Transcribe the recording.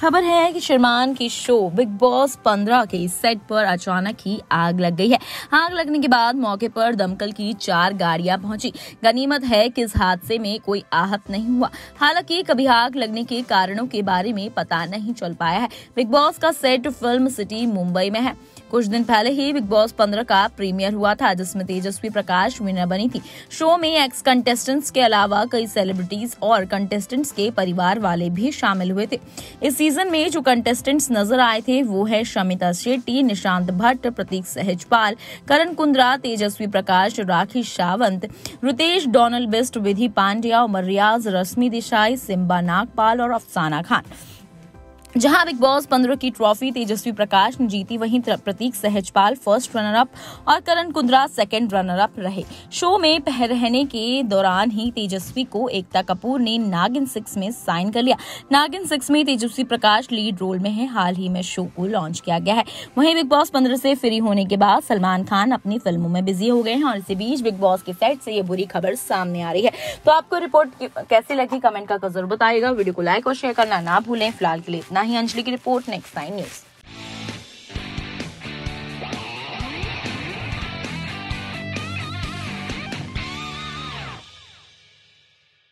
खबर है कि शर्मान की शो बिग बॉस 15 के सेट पर अचानक ही आग लग गई है। आग लगने के बाद मौके पर दमकल की चार गाड़ियाँ पहुँची। गनीमत है कि इस हादसे में कोई आहत नहीं हुआ। हालाँकि कभी आग लगने के कारणों के बारे में पता नहीं चल पाया है। बिग बॉस का सेट फ़िल्म सिटी मुंबई में है। कुछ दिन पहले ही बिग बॉस 15 का प्रीमियर हुआ था, जिसमें तेजस्वी प्रकाश विनर बनी थी। शो में एक्स कंटेस्टेंट्स के अलावा कई सेलिब्रिटीज और कंटेस्टेंट्स के परिवार वाले भी शामिल हुए थे। इस सीज़न में जो कंटेस्टेंट्स नज़र आए थे, वो है शमिता शेट्टी, निशांत भट्ट, प्रतीक सहजपाल, करण कुंद्रा, तेजस्वी प्रकाश राखी सावंत, रितेश, डोनल बिस्ट, विधि पांड्या, उमर रियाज, रश्मि देसाई, सिम्बा नागपाल और अफसाना खान। जहाँ बिग बॉस पंद्रह की ट्रॉफी, तेजस्वी प्रकाश ने जीती, वहीं Pratik Sehajpal first runner up और Karan Kundra second runner up रहे। शो में रहने के दौरान ही तेजस्वी को एकता कपूर ने नागिन सिक्स में साइन कर लिया। नागिन सिक्स में तेजस्वी प्रकाश लीड रोल में है। हाल ही में शो को लॉन्च किया गया है। वहीं बिग बॉस पंद्रह से फ्री होने के बाद सलमान खान अपनी फ़िल्मों में बिज़ी हो गए हैं और इसी बीच बिग बॉस के सेट से ये बुरी खबर सामने आ रही है। तो आपको रिपोर्ट कैसी लगी? कमेंट का ज़रूर बताएगा वीडियो को लाइक और शेयर करना ना भूलें। फ़िलहाल के लिए इतना ही अंजलि की रिपोर्ट नेक्स्ट नाइन न्यूज़